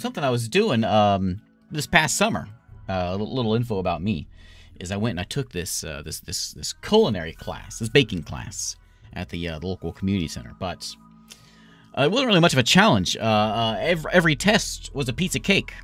something I was doing um, this past summer—a uh, little, info about me is I went and I took this uh, this this this culinary class, this baking class at the, uh, the local community center. But uh, it wasn't really much of a challenge. Uh, every, every test was a piece of cake.